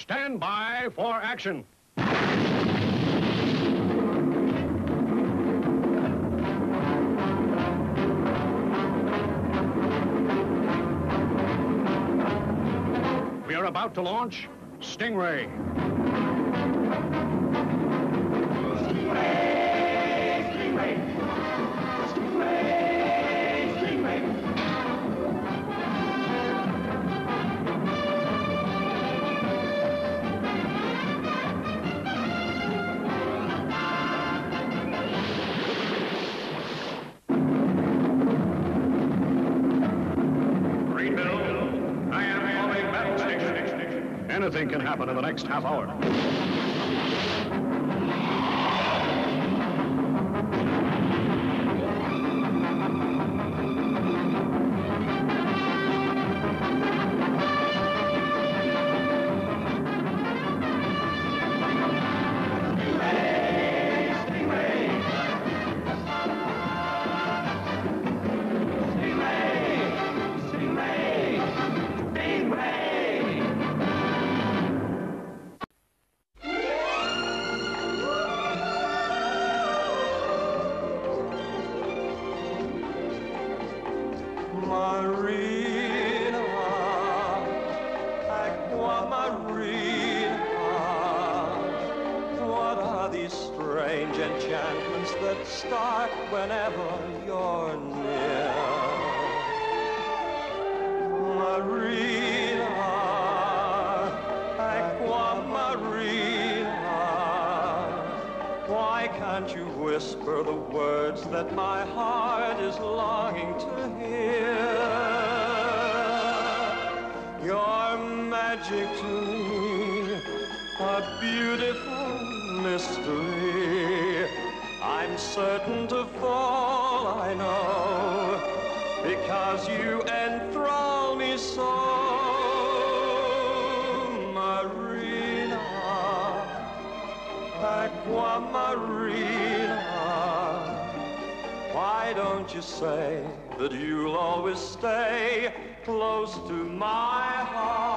Stand by for action. We are about to launch Stingray. Marineville, I am battle station. Anything can happen in the next half hour. Enchantments that start whenever you're near? Marina, aquamarina. Why can't you whisper the words that my heart is longing to hear? Magic to me, a beautiful mystery. I'm certain to fall, I know, because you enthrall me so. Marina, aquamarina. Why don't you say that you'll always stay close to my heart?